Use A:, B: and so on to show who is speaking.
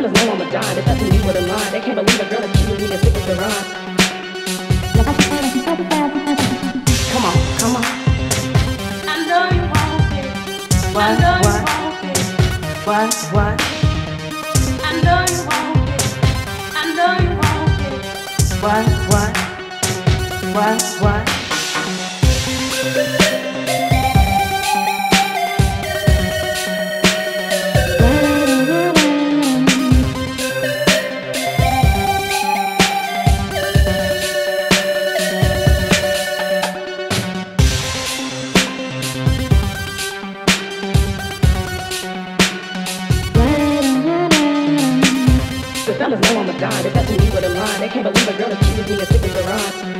A: fellas know I'm a dime. They touching me with a line. They can't believe a girl is cheating me as sick as the rhyme. Come on, come on.
B: I know you want it. I
A: What,
B: you want it.
A: what, what,
B: I know you want it. I know you want it.
A: what, what, what, what? They know I'm a god. If that's touching me with a line. They can't believe a girl accused me of sticking around.